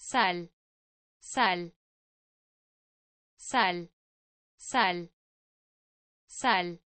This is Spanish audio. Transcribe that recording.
sal, sal, sal, sal, sal.